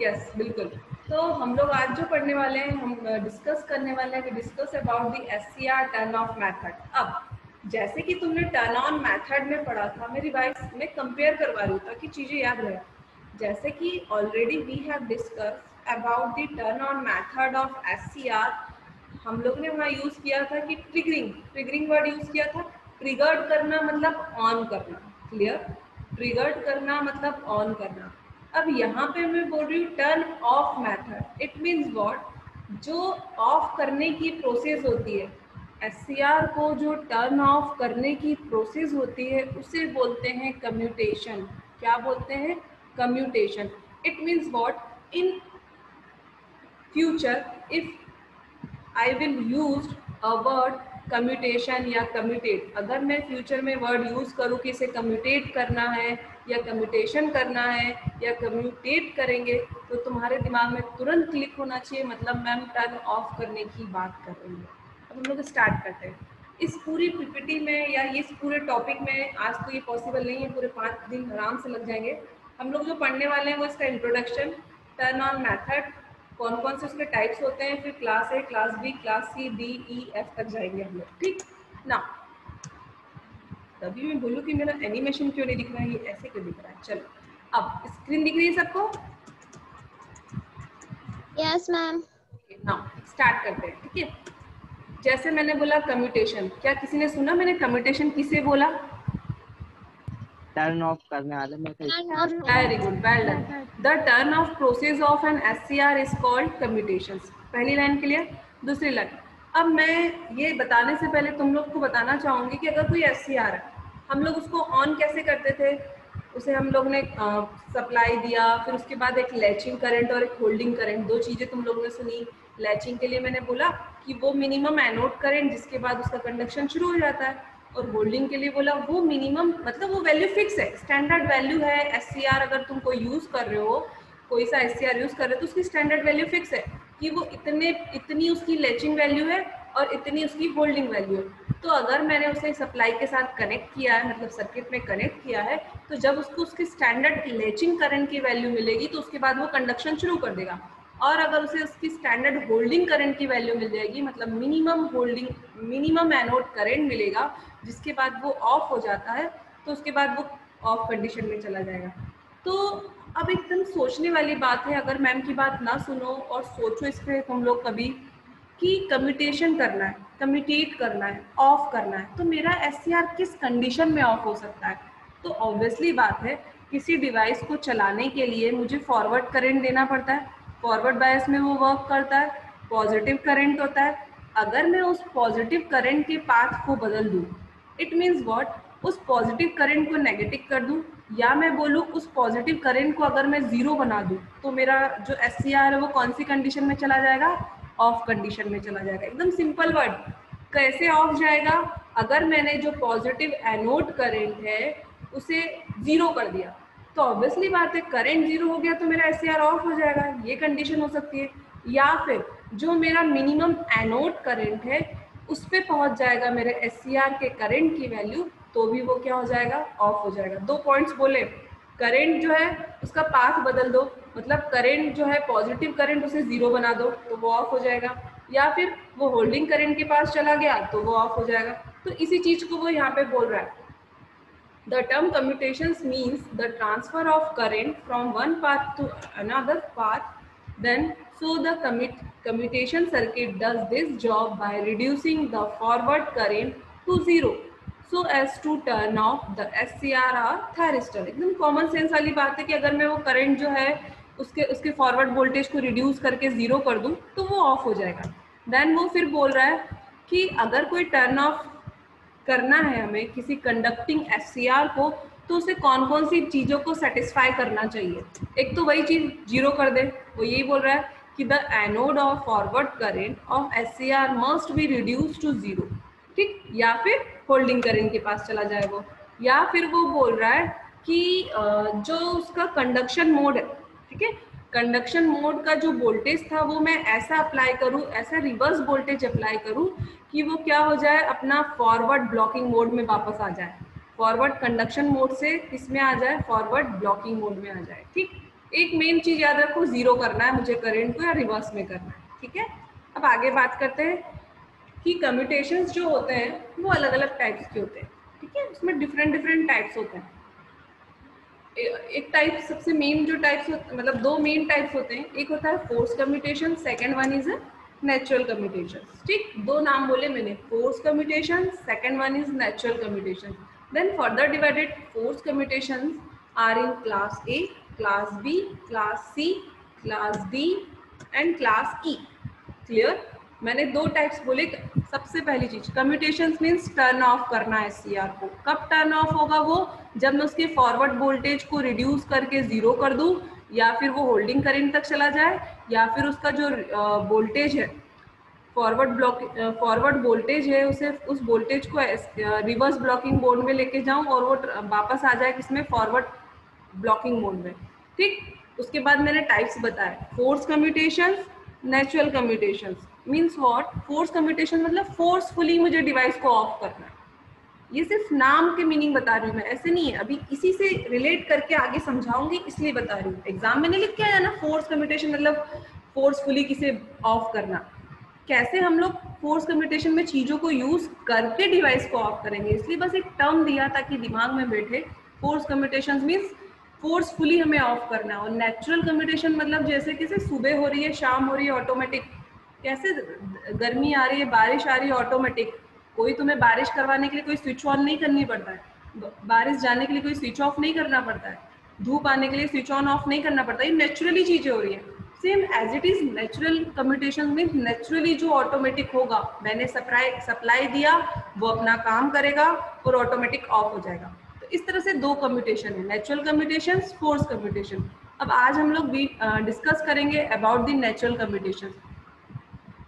Yes बिल्कुल। तो हम लोग आज जो पढ़ने वाले हैं, हम डिस्कस करने वाले हैं discuss about the S C R turn off method अब, जैसे कि तुमने टर्न ऑन मैथड में पढ़ा था मैं रिवाइज में कंपेयर करवा रही हूँ ताकि चीज़ें याद रहे। जैसे कि already we have discuss about the turn on method of S C R हम लोग ने वहाँ यूज़ किया था कि ट्रिगरिंग ट्रिगरिंग वर्ड यूज़ किया था। ट्रिगर्ड करना मतलब ऑन करना क्लियर ट्रिगर्ड करना मतलब ऑन करना। अब यहाँ पे मैं बोल रही हूँ turn off method it means what जो ऑफ़ करने की प्रोसेस होती है SCR को जो टर्न ऑफ़ करने की प्रोसेस होती है, उसे बोलते हैं कम्यूटेशन क्या बोलते हैं? Commutation it means what in future if I will use a word commutation या कम्यूटेट अगर मैं फ्यूचर में वर्ड यूज़ करूँ कि इसे कम्यूटेट करना है, या कम्यूटेशन करना है, या कम्यूटेट करेंगे तो तुम्हारे दिमाग में तुरंत क्लिक होना चाहिए। मतलब मैम टर्न ऑफ़ करने की बात कर रही है। अब हम लोग स्टार्ट करते हैं। इस पूरी पीपीटी में या इस पूरे टॉपिक में आज तो ये पॉसिबल नहीं है, पूरे पाँच दिन आराम से लग जाएँगे। हम लोग जो पढ़ने वाले हैं वो इसका इंट्रोडक्शन टर्न ऑन मैथड कौन कौन से उसके टाइप्स होते हैं फिर class A class B class C D E F तक जाएँगे हम लोग ठीक? ना तभी मैं बोलूँ कि मेरा एनिमेशन क्यों नहीं दिख रहा है ये ऐसे क्यों दिख रहा है? चलो अब स्क्रीन दिख रही है सबको? यस मैम ना स्टार्ट करते हैं ठीक है? जैसे मैंने बोला कम्यूटेशन क्या किसी ने सुना? मैंने कम्यूटेशन किसे बोला? टर्न ऑफ़ करने वाले में very good well done the turn off process of an S C R is called commutation पहली लाइन के लिए दूसरी लाइन अब मैं ये बताने से पहले तुम लोग को बताना चाहूँगी कि अगर कोई एस आर है हम लोग उसको ऑन कैसे करते थे? उसे हम लोग ने सप्लाई दिया फिर उसके बाद एक लैचिंग करंट और एक होल्डिंग करंट दो चीज़ें तुम लोगों ने सुनी। लैचिंग के लिए मैंने बोला कि वो मिनिमम एनोड करंट जिसके बाद उसका कंडक्शन शुरू हो जाता है। और होल्डिंग के लिए बोला, वो मिनिमम मतलब वो वैल्यू फिक्स है। स्टैंडर्ड वैल्यू है एससीआर अगर तुम कोई यूज़ कर रहे हो, कोई सा एससीआर यूज़ कर रहे हो तो उसकी स्टैंडर्ड वैल्यू फिक्स है कि वो इतने, इतनी उसकी लेचिंग वैल्यू है और इतनी उसकी होल्डिंग वैल्यू है। तो अगर मैंने उसे सप्लाई के साथ कनेक्ट किया है मतलब सर्किट में कनेक्ट किया है तो जब उसको उसकी स्टैंडर्ड लेचिंग करंट की वैल्यू मिलेगी तो उसके बाद वो कंडक्शन शुरू कर देगा। और अगर उसे उसकी स्टैंडर्ड होल्डिंग करंट की वैल्यू मिल जाएगी मतलब minimum holding minimum anode current मिलेगा, जिसके बाद वो ऑफ़ हो जाता है तो उसके बाद वो ऑफ़ कंडीशन में चला जाएगा। तो अब एकदम सोचने वाली बात है, अगर मैम की बात ना सुनो और सोचो इस पर तुम लोग कभी, कि कम्यूटेशन करना है कम्यूटेट करना है ऑफ़ करना है तो मेरा एससीआर किस कंडीशन में ऑफ़ हो सकता है? तो ऑब्वियसली बात है, किसी डिवाइस को चलाने के लिए मुझे फॉरवर्ड करंट देना पड़ता है फॉरवर्ड बायस में वो वर्क करता है पॉजिटिव करंट होता है। अगर मैं उस पॉजिटिव करंट के पाथ को बदल दूँ इट मीन्स वॉट उस पॉजिटिव करंट को नेगेटिव कर दूँ, या मैं बोलूँ उस पॉजिटिव करंट को अगर मैं ज़ीरो बना दूँ तो मेरा जो एस है वो कौन सी कंडीशन में चला जाएगा? ऑफ़ कंडीशन में चला जाएगा। एकदम सिंपल वर्ड कैसे ऑफ़ जाएगा? अगर मैंने जो पॉजिटिव एनोड करंट है, उसे ज़ीरो कर दिया। तो ऑब्वियसली बात है करंट ज़ीरो हो गया तो मेरा एस ऑफ़ हो जाएगा, ये कंडीशन हो सकती है। या फिर जो मेरा मिनिमम एनोड करंट है, उस पर पहुँच जाएगा मेरे एस के करंट की वैल्यू तो भी वो क्या हो जाएगा ऑफ़ हो जाएगा। दो पॉइंट्स बोले करंट जो है, उसका पाथ बदल दो मतलब करंट जो है पॉजिटिव करंट उसे ज़ीरो बना दो तो वो ऑफ़ हो जाएगा। या फिर वो होल्डिंग करंट के पास चला गया तो वो ऑफ़ हो जाएगा। तो इसी चीज़ को वो यहाँ पे बोल रहा है। The term commutation means the transfer of current from one path to another path then So the commit, commutation circuit does this job by reducing the forward current to zero. So as to turn off the SCR or thyristor. एकदम common sense वाली बात है कि अगर मैं वो current जो है उसके उसके फॉरवर्ड वोल्टेज को रिड्यूस करके ज़ीरो कर दूँ तो वो ऑफ़ हो जाएगा। देन वो फिर बोल रहा है कि अगर कोई टर्न ऑफ़ करना है हमें किसी कंडक्टिंग एससीआर को तो उसे कौन कौन सी चीज़ों को सेटिस्फाई करना चाहिए? एक तो वही चीज़ ज़ीरो कर दे। वो यही बोल रहा है कि the anode of forward current of S C R must be reduce to zero ठीक? या फिर होल्डिंग करेंट के पास चला जाए वो। या फिर वो बोल रहा है कि जो उसका कंडक्शन मोड है, ठीक है? कंडक्शन मोड का जो वोल्टेज था वो मैं ऐसा अप्लाई करूँ, ऐसा रिवर्स वोल्टेज अप्लाई करूँ कि वो क्या हो जाए, अपना फॉरवर्ड ब्लॉकिंग मोड में वापस आ जाए। फॉरवर्ड कंडक्शन मोड से किसमें आ जाए? फॉरवर्ड ब्लॉकिंग मोड में आ जाए। ठीक? एक मेन चीज़ याद रखो ज़ीरो करना है मुझे करंट को या रिवर्स में करना है। ठीक है? अब आगे बात करते हैं कि कम्यूटेशन जो होते हैं, वो अलग अलग टाइप्स के होते हैं। ठीक है? उसमें डिफरेंट डिफरेंट टाइप्स होते हैं। एक टाइप सबसे मेन जो टाइप्स मतलब दो मेन टाइप्स होते हैं। एक होता है force commutation second one is natural commutation ठीक? दो नाम बोले मैंने। Force commutation second one is natural commutation then further divided force commutation are in class A class B class C class D and class E clear मैंने दो types बोले, सबसे पहली चीज़ कम्यूटेशन मीन्स टर्न ऑफ़ करना है सी को। कब टर्न ऑफ़ होगा वो? जब मैं उसके फॉरवर्ड वोल्टेज को रिड्यूस करके ज़ीरो कर दूँ, या फिर वो होल्डिंग करेंट तक चला जाए, या फिर उसका जो वोल्टेज है फॉरवर्ड ब्लॉक फॉरवर्ड वोल्टेज है, उसे, उस वोल्टेज को रिवर्स ब्लॉकिंग मोड में लेके जाऊँ और वो वापस आ जाए किसमें? फॉरवर्ड ब्लॉकिंग मोड में। ठीक? उसके बाद मैंने टाइप्स बताए। Force commutation natural commutation means what force commutation मतलब फोर्सफुली मुझे डिवाइस को ऑफ़ करना है। ये सिर्फ़ नाम के मीनिंग बता रही हूँ मैं, ऐसे नहीं है। अभी इसी से रिलेट करके आगे समझाऊँगी, इसलिए बता रही हूँ। एग्ज़ाम में नहीं लिख के आया ना फोर्स कम्यूटेशन मतलब फोर्सफुली किसे ऑफ़ करना। कैसे हम लोग फोर्स कम्यूटेशन में चीज़ों को यूज़ करके डिवाइस को ऑफ़ करेंगे? इसलिए बस एक टर्म दिया ताकि दिमाग में बैठे। फोर्स कम्यूटेशन मीन्स फोर्सफुली हमें ऑफ़ करना और नेचुरल कम्यूटेशन मतलब जैसे किसी सुबह हो रही है, शाम हो रही है ऑटोमेटिक कैसे गर्मी आ रही है, बारिश आ रही है ऑटोमेटिक कोई तुम्हें बारिश करवाने के लिए कोई स्विच ऑन नहीं करनी पड़ता है। बारिश जाने के लिए कोई स्विच ऑफ़ नहीं करना पड़ता है। धूप आने के लिए स्विच ऑन ऑफ़ नहीं करना पड़ता, ये नेचुरली चीज़ें हो रही है। Same as it is natural commutation mean naturally जो ऑटोमेटिक होगा, मैंने सप्लाई सप्लाई दिया, वो अपना काम करेगा और ऑटोमेटिक ऑफ़ हो जाएगा। तो इस तरह से दो कम्यूटेशन है नेचुरल कम्यूटेशन फोर्स कम्यूटेशन अब आज हम लोग डिस्कस करेंगे अबाउट द नेचुरल कम्यूटेशन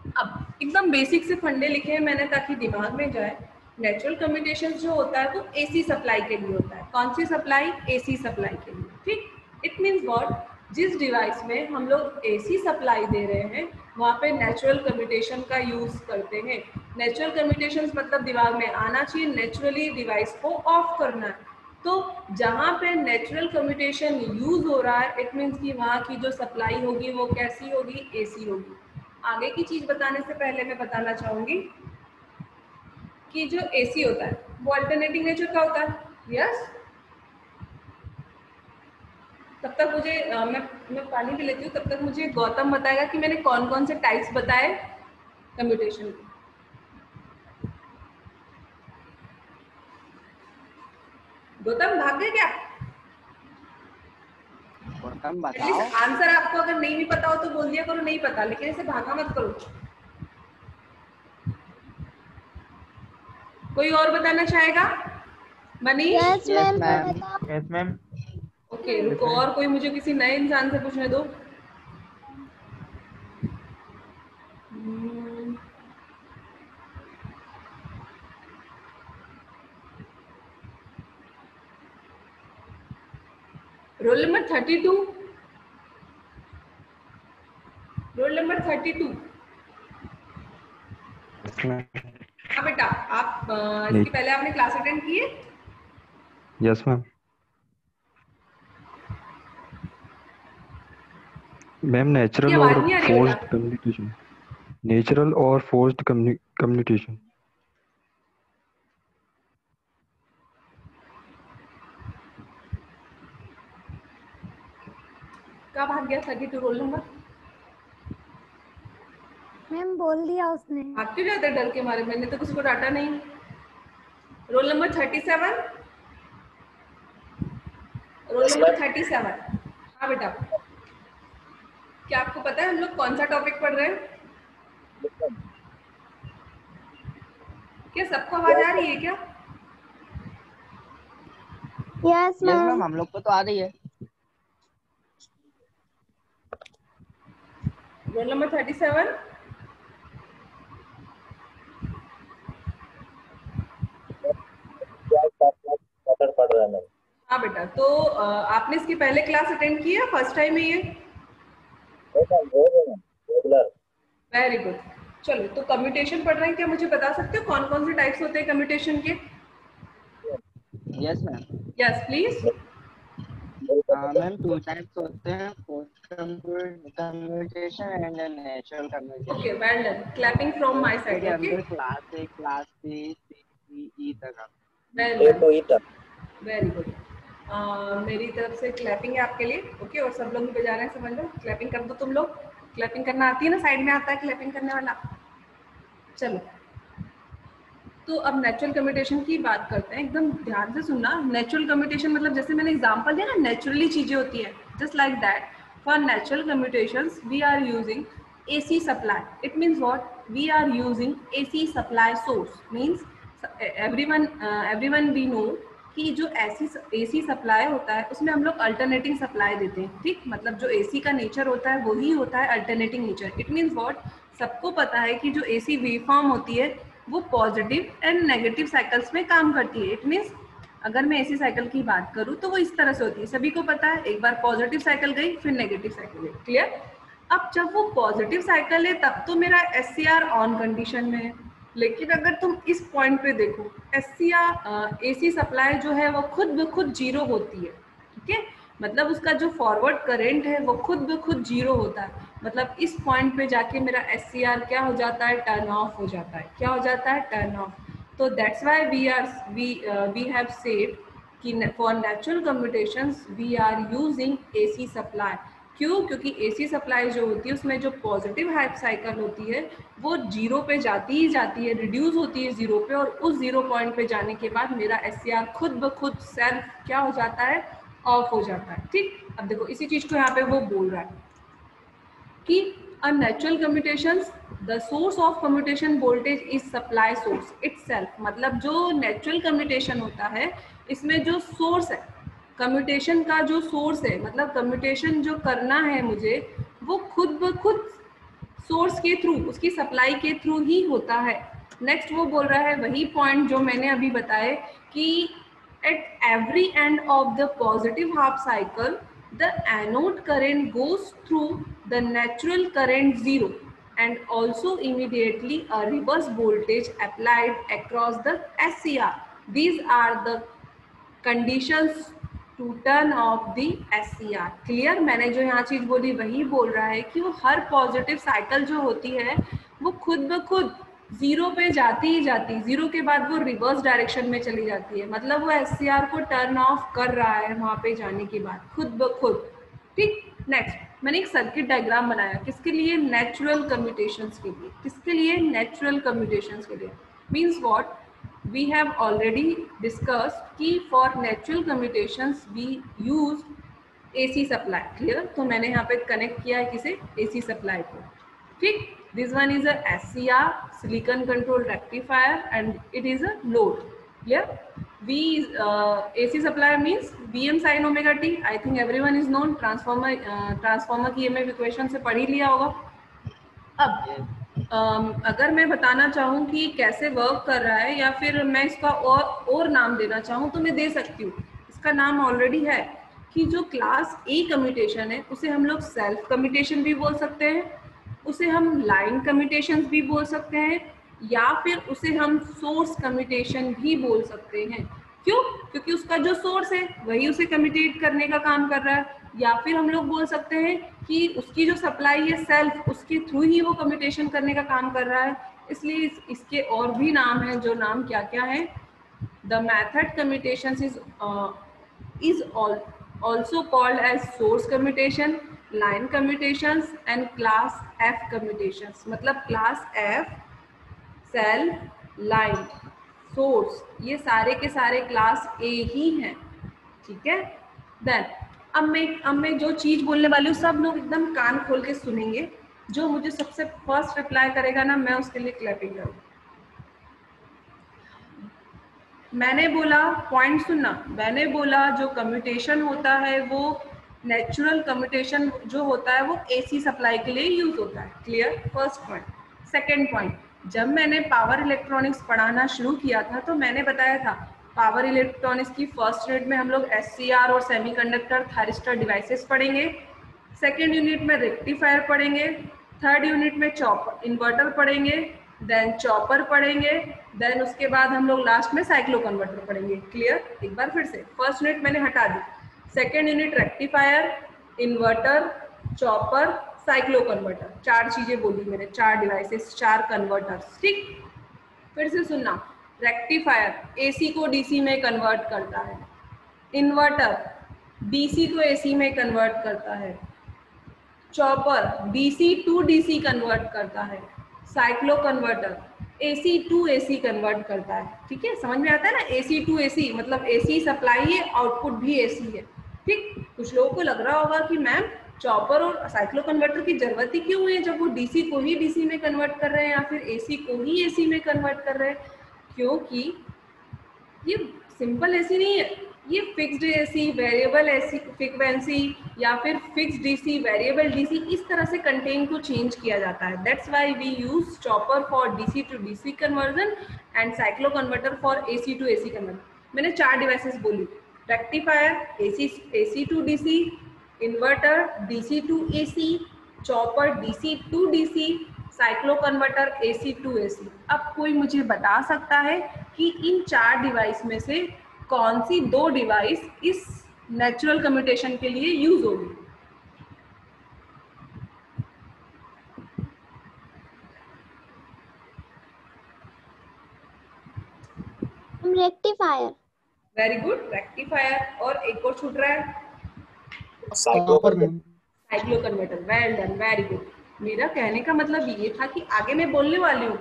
अब एकदम बेसिक से फंडे लिखे हैं मैंने ताकि दिमाग में जाए। नेचुरल कम्युनिकेशन जो होता है वो एसी सप्लाई के लिए होता है। कौन सी सप्लाई एसी सप्लाई के लिए। ठीक? इट मीन्स वॉट जिस डिवाइस में हम लोग एसी सप्लाई दे रहे हैं, वहाँ पे नेचुरल कम्युनिकेशन का यूज़ करते हैं। नेचुरल कम्युनिकेशन मतलब दिमाग में आना चाहिए नेचुरली डिवाइस को ऑफ़ करना है। तो जहाँ पे नेचुरल कम्युनिकेशन यूज़ हो रहा है इट मीन्स कि वहाँ की जो सप्लाई होगी, वो कैसी होगी? एसी होगी। आगे की चीज़ बताने से पहले मैं बताना चाहूँगी कि जो एसी होता है वो अल्टरनेटिंग नेचर का होता है। यस तब तक मुझे आ, मैं मैं पानी भी लेती हूँ तब तक मुझे गौतम बताएगा कि मैंने कौन कौन से टाइप्स बताए कम्यूटेशन के। गौतम भाग गए क्या? आंसर आपको अगर नहीं भी पता हो तो बोल दिया करो नहीं पता लेकिन इसे भागा मत करो। कोई और बताना चाहेगा? Manish yes ma'am yes ma'am okay रुको और कोई मुझे किसी नए इंसान से पूछने दो। Roll number thirty two roll number thirty two हाँ बेटा आप इसके पहले आपने क्लास अटेंड की है? यस मैम मैम नेचुरल और फोर्स्ड कम्युनिकेशन नेचुरल और फोर्स्ड कम्युनिकेशन गया thirty two roll number ma'am बोल दिया उसने। भाग क्यों जाते डर के मारे मैंने तो किसी को डाटा नहीं। Roll number thirty seven roll number thirty seven हाँ बेटा। क्या आपको पता है हम लोग कौन सा टॉपिक पढ़ रहे हैं? क्या सबको आवाज़ आ रही है क्या? यस मैम हम लोग को तो आ रही है। रोल नंबर थर्टी सेवन हाँ बेटा तो आपने इसकी पहले क्लास अटेंड की है फ़र्स्ट टाइम है ये? वेरी गुड चलो तो कम्यूटेशन पढ़ रहे हैं क्या? मुझे बता सकते हो कौन कौन से टाइप्स होते हैं कम्यूटेशन के? Yes ma'am yes please ma'am two types होते हैं post communication and natural communication okay well done clapping from my side okay class A class B C E तक वेल ए टू ई तक। Very good मेरी तरफ़ से clapping है आपके लिए ओके और सब लोग बजा रहे हैं समझ लो क्लैपिंग कर दो तुम लोग। क्लैपिंग करना आती है ना साइड में आता है क्लैपिंग करने वाला। चलो। तो अब नेचुरल कम्युनिकेशन की बात करते हैं, एकदम ध्यान से सुनना। नेचुरल कम्युनिकेशन मतलब जैसे मैंने एग्जांपल दिया ना नेचुरली चीज़ें होती है just like that for natural communication we are using A C supply it means what we are using A C supply source means everyone everyone we know कि जो ऐसी एसी सप्लाई होता है, उसमें हम लोग अल्टरनेटिंग सप्लाई देते हैं, ठीक? मतलब जो एसी का नेचर होता है, वही होता है alternating nature it means what सबको पता है कि जो एसी वेव फॉर्म होती है वो पॉजिटिव एंड नेगेटिव साइकिल्स में काम करती है। इट मीन्स अगर मैं एसी साइकिल की बात करूँ तो वो इस तरह से होती है। सभी को पता है, एक बार पॉजिटिव साइकिल गई, फिर नेगेटिव साइकिल गई। क्लियर अब जब वो पॉजिटिव साइकिल है, तब तो मेरा S C R on condition में है। लेकिन अगर तुम इस पॉइंट पे देखो S C R A C supply जो है, वो खुद ब खुद ज़ीरो होती है। ठीक है? मतलब उसका जो फॉरवर्ड करेंट है, वो खुद ब खुद ज़ीरो होता है। मतलब इस पॉइंट पे जाके मेरा एस सी आर क्या हो जाता है? टर्न ऑफ़ हो जाता है। क्या हो जाता है? टर्न ऑफ़ तो that's why we are we we have said कि for natural commutations we are using A C supply क्यों? क्योंकि एसी सप्लाई जो होती है, उसमें जो पॉजिटिव हाइप साइकिल होती है, वो ज़ीरो पे जाती ही जाती है रिड्यूस होती है ज़ीरो पे और उस ज़ीरो पॉइंट पे जाने के बाद मेरा एस सी आर खुद ब खुद सेल्फ क्या हो जाता है? ऑफ़ हो जाता है। ठीक? अब देखो, इसी चीज़ को यहाँ पे वो बोल रहा है। कि अ natural commutation the source of commutation voltage is supply source it मतलब जो नेचुरल कम्यूटेशन होता है, इसमें जो सोर्स है कम्यूटेशन का जो सोर्स है मतलब कम्यूटेशन जो करना है मुझे, वो खुद ब खुद सोर्स के थ्रू उसकी सप्लाई के थ्रू ही होता है। नेक्स्ट वो बोल रहा है, वही पॉइंट जो मैंने अभी बताए कि at every end of the positive half cycle the anode current goes through the natural current zero and also immediately a reverse voltage applied across the SCR. These are the conditions of the S C R clear मैंने जो यहाँ चीज़ बोली, वही बोल रहा है कि वो हर पॉजिटिव साइकिल जो होती है, वो खुद ब खुद ज़ीरो पे जाती ही जाती है। ज़ीरो के बाद वो रिवर्स डायरेक्शन में चली जाती है। मतलब वो SCR को टर्न ऑफ़ कर रहा है वहाँ पे जाने के बाद। खुद ब खुद। ठीक? नेक्स्ट मैंने एक सर्किट डायग्राम बनाया, किसके लिए? नेचुरल कम्यूटेशन के लिए। किसके लिए? नेचुरल कम्यूटेशन के लिए। Means what we have already discuss की for natural commutation we use A C supply clear तो मैंने यहाँ पे कनेक्ट किया है किसे? ए सी सप्लाई को। ठीक? This one is a S C R silicon control rectifier and it is a load clear V uh, AC supply means Vm sin omega t. I think everyone is known. Transformer uh, transformer की EMF equation से पढ़ ही लिया होगा। अब Um, अगर मैं बताना चाहूँ कि कैसे वर्क कर रहा है या फिर मैं इसका और और नाम देना चाहूँ तो मैं दे सकती हूँ। इसका नाम ऑलरेडी है कि जो क्लास ए कम्यूटेशन है उसे हम लोग सेल्फ कम्यूटेशन भी बोल सकते हैं उसे हम लाइन कम्यूटेशन भी बोल सकते हैं या फिर उसे हम सोर्स कम्यूटेशन भी बोल सकते हैं। क्यों? क्योंकि उसका जो सोर्स है वही उसे कम्यूटेट करने का काम कर रहा है। या फिर हम लोग बोल सकते हैं कि उसकी जो सप्लाई है सेल्फ उसके थ्रू ही वो कम्यूटेशन करने का काम कर रहा है। इसलिए इस, इसके और भी नाम है जो नाम क्या क्या है the method commutation is is also called as source commutation line commutation and class F commutation मतलब class F cell line source ये सारे के सारे क्लास ए ही हैं, ठीक है? देन अब मैं अब मैं जो चीज़ बोलने वाली हूँ, सब लोग एकदम कान खोल के सुनेंगे। जो मुझे सबसे फ़र्स्ट रिप्लाई करेगा ना, मैं उसके लिए क्लैपिंग करूँ मैंने बोला पॉइंट सुनना। मैंने बोला, जो कम्यूटेशन होता है, वो नेचुरल कम्यूटेशन जो होता है, वो एसी सप्लाई के लिए यूज़ होता है। Clear first point second point जब मैंने पावर इलेक्ट्रॉनिक्स पढ़ाना शुरू किया था तो मैंने बताया था पावर इलेक्ट्रॉनिक्स की फ़र्स्ट यूनिट में हम लोग SCR और सेमीकंडक्टर थारिस्टर डिवाइसेस पढ़ेंगे सेकेंड यूनिट में रेक्टिफायर पढ़ेंगे थर्ड यूनिट में चॉपर इन्वर्टर पढ़ेंगे देन चॉपर पढ़ेंगे देन उसके बाद हम लोग लास्ट में साइक्लो कन्वर्टर पढ़ेंगे क्लियर एक बार फिर से फ़र्स्ट यूनिट मैंने हटा दी second unit rectifier inverter chopper cycloconverter चार चीज़ें बोली मैंने, चार डिवाइसेस चार कन्वर्टर्स ठीक? फिर से सुनना। रेक्टिफायर एसी को डीसी में कन्वर्ट करता है। इन्वर्टर डीसी को एसी में कन्वर्ट करता है। Chopper DC to DC convert करता है। Cycloconverter AC to AC convert करता है। ठीक है? समझ में आता है ना? एसी टू एसी मतलब एसी सप्लाई है आउटपुट भी एसी है। ठीक? कुछ लोगों को लग रहा होगा कि मैम चॉपर और साइक्लो कन्वर्टर की ज़रूरत ही क्यों है? जब वो डीसी को ही डीसी में कन्वर्ट कर रहे हैं या फिर एसी को ही एसी में कन्वर्ट कर रहे हैं? क्योंकि ये सिंपल एसी नहीं है। ये fixed AC variable AC frequency या फिर फिक्स्ड डीसी वेरिएबल डीसी इस तरह से कंटेन को चेंज किया जाता है। That's why we use chopper for DC to DC conversion and cycloconverter for AC to AC conversion मैंने चार डिवाइसेस बोली। Rectifier AC AC to DC inverter DC to AC chopper DC to DC cycloconverter AC to AC. अब कोई मुझे बता सकता है कि इन चार डिवाइस में से कौन सी दो डिवाइस इस नेचुरल कम्यूटेशन के लिए यूज़ होगी? रेक्टिफायर वेरी गुड रेक्टिफायर और एक और छूट रहा है। Cycloconverter well done very good मेरा कहने का मतलब ये था कि आगे मैं बोलने वाली हूँ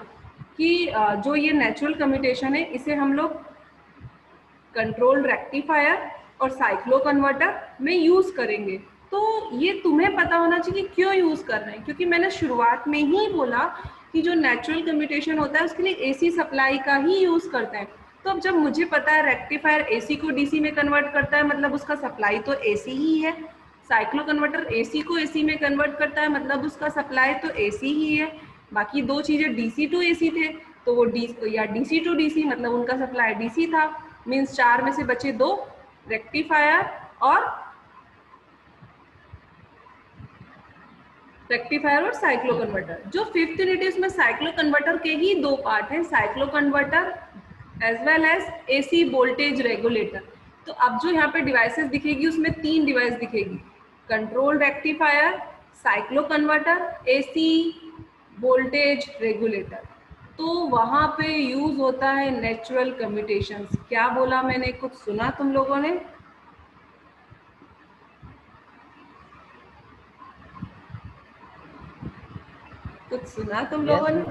कि जो ये नेचुरल कम्यूटेशन है, इसे हम लोग कंट्रोल रेक्टिफायर और साइक्लो कन्वर्टर में यूज़ करेंगे। तो ये तुम्हें पता होना चाहिए कि क्यों यूज़ कर रहे हैं, क्योंकि मैंने शुरुआत में ही बोला कि जो नेचुरल कम्यूटेशन होता है, उसके लिए एसी सप्लाई का ही यूज़ करते हैं। तो अब जब मुझे पता है रेक्टिफायर एसी को डीसी में कन्वर्ट करता है मतलब उसका सप्लाई तो एसी ही है। साइक्लो कन्वर्टर एसी को एसी में कन्वर्ट करता है मतलब उसका सप्लाई तो एसी ही है। बाकी दो चीज़ें डीसी टू एसी थे तो वो डी या डीसी टू डीसी मतलब उनका सप्लाई डीसी था। मीन्स चार में से बचे दो रेक्टिफायर और रेक्टिफायर और साइक्लो कन्वर्टर जो फिफ्थ यूनिट है, उसमें साइक्लो कन्वर्टर के ही दो पार्ट हैं cycloconverter as well as AC voltage regulator तो अब जो यहाँ पे डिवाइसेस दिखेगी, उसमें तीन डिवाइस दिखेगी। Control rectifier cycloconverter AC voltage regulator तो वहाँ पे यूज़ होता है नेचुरल कम्यूटेशन क्या बोला मैंने? कुछ सुना तुम लोगों ने? कुछ सुना तुम लोगों ने?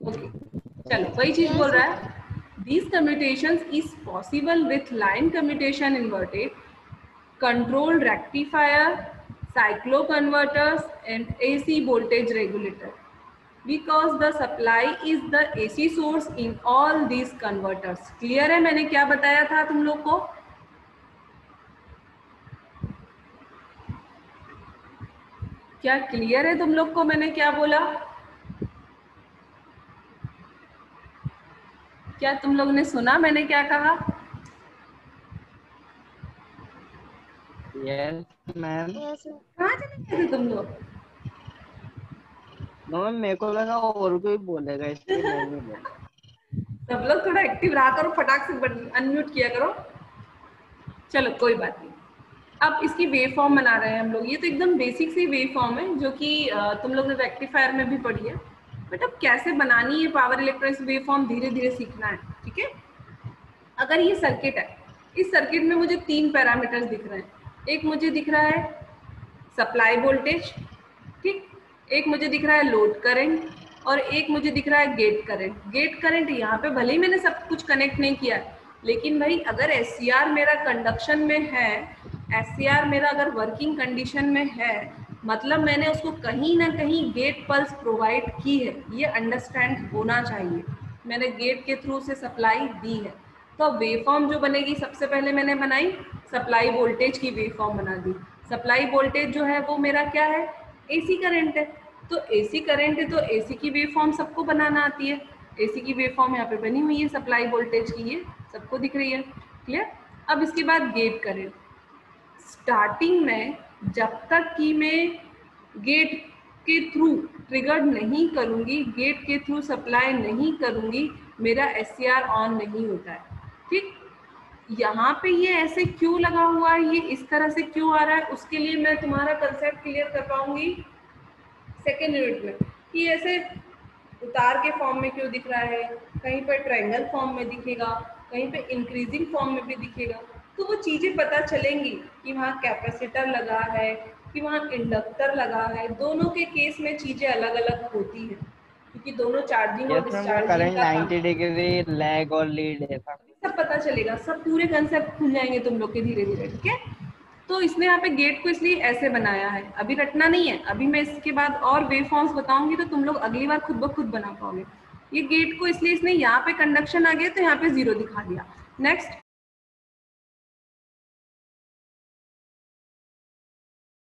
ओके चलो वही चीज़ बोल रहा है। These commutations is possible with line commutation inverted. Control rectifier, cycloconverters and AC voltage regulator because the supply is the AC source in all these converters. Clear है मैंने क्या बताया था तुम लोग को क्या क्लियर है तुम लोग को मैंने क्या बोला क्या तुम लोग ने सुना मैंने क्या कहा यस मैम कहाँ चले गए थे तुम लोग? मैम मेरे को लगा और कोई बोलेगा इसलिए मैं नहीं बोला। सब लोग थोड़ा एक्टिव रहा करो फटाक से अनम्यूट किया करो। चलो कोई बात नहीं। अब इसकी वेव फॉर्म बना रहे हैं हम लोग। ये तो एकदम बेसिक सी वेव फॉर्म है जो कि तुम लोग ने रेक्टिफायर में भी पढ़ी है। बट अब कैसे बनानी है पावर इलेक्ट्रॉनिक्स वेव फॉर्म धीरे धीरे सीखना है ठीक है? अगर ये सर्किट है इस सर्किट में मुझे तीन पैरामीटर्स दिख रहे हैं। एक मुझे दिख रहा है सप्लाई वोल्टेज, ठीक? एक मुझे दिख रहा है लोड करंट और एक मुझे दिख रहा है गेट करंट। गेट करंट यहाँ पे भले ही मैंने सब कुछ कनेक्ट नहीं किया लेकिन भाई अगर एससीआर मेरा कंडक्शन में है एससीआर मेरा अगर वर्किंग कंडीशन में है मतलब मैंने उसको कहीं ना कहीं गेट पल्स प्रोवाइड की है। ये अंडरस्टैंड होना चाहिए। मैंने गेट के थ्रू से सप्लाई दी है। तो वेव फॉर्म जो बनेगी, सबसे पहले मैंने बनाई सप्लाई वोल्टेज की वेव फॉर्म बना दी। सप्लाई वोल्टेज जो है, वो मेरा क्या है? एसी करंट है। तो एसी करंट है तो एसी की वेव फॉर्म सबको बनाना आती है। एसी की वेव फॉर्म यहाँ पे बनी हुई है सप्लाई वोल्टेज की ये सबको दिख रही है। क्लियर अब इसके बाद गेट करंट स्टार्टिंग में जब तक कि मैं गेट के थ्रू ट्रिगर नहीं करूँगी गेट के थ्रू सप्लाई नहीं करूँगी, मेरा SCR ऑन नहीं होता है। ठीक यहाँ पे ये ऐसे क्यों लगा हुआ है? ये इस तरह से क्यों आ रहा है? उसके लिए मैं तुम्हारा कंसेप्ट क्लियर कर पाऊँगी सेकेंड यूनिट में कि ऐसे उतार के फॉर्म में क्यों दिख रहा है? कहीं पर ट्रायंगल फॉर्म में दिखेगा कहीं पे इंक्रीजिंग फॉर्म में भी दिखेगा। तो वो चीज़ें पता चलेंगी कि वहाँ कैपेसिटर लगा है कि वहाँ इंडक्टर लगा है। दोनों के केस में चीज़ें अलग अलग होती हैं क्योंकि दोनों चार्जिंग और डिस्चार्जिंग करंट 90 डिग्री लैग और लीड है सब पता चलेगा, सब पूरे कंसेप्ट खुल जाएँगे तुम लोग के धीरे धीरे ठीक है? तो इसने यहाँ पे गेट को इसलिए ऐसे बनाया है। अभी रटना नहीं है, अभी मैं इसके बाद और वे फॉर्म्स बताऊँगी तो तुम लोग अगली बार खुद ब खुद बना पाओगे। ये गेट को इसलिए इसने यहाँ पे कंडक्शन आ गया तो यहाँ पे ज़ीरो दिखा दिया। नेक्स्ट